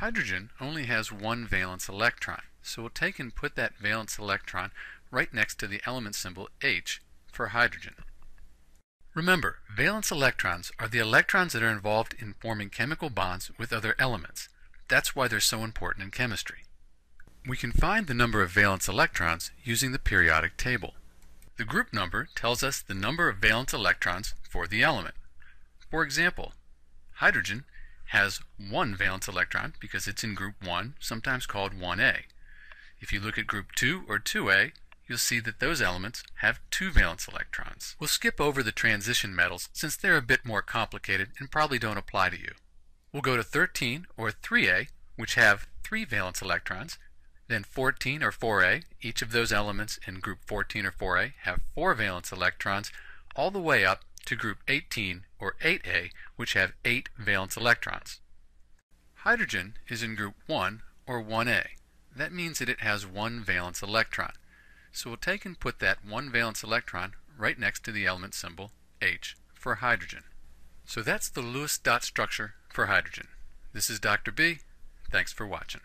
Hydrogen only has one valence electron, so we'll take and put that valence electron right next to the element symbol H for hydrogen. Remember, valence electrons are the electrons that are involved in forming chemical bonds with other elements. That's why they're so important in chemistry. We can find the number of valence electrons using the periodic table. The group number tells us the number of valence electrons for the element. For example, hydrogen has one valence electron because it's in group 1, sometimes called 1a. If you look at group 2 or 2a, you'll see that those elements have two valence electrons. We'll skip over the transition metals since they're a bit more complicated and probably don't apply to you. We'll go to 13 or 3a, which have three valence electrons, then 14 or 4a, each of those elements in group 14 or 4a have four valence electrons, all the way up to group 18 or 8A, which have 8 valence electrons. Hydrogen is in group 1 or 1A. That means that it has one valence electron. So we'll take and put that one valence electron right next to the element symbol H for hydrogen. So that's the Lewis dot structure for hydrogen. This is Dr. B. Thanks for watching.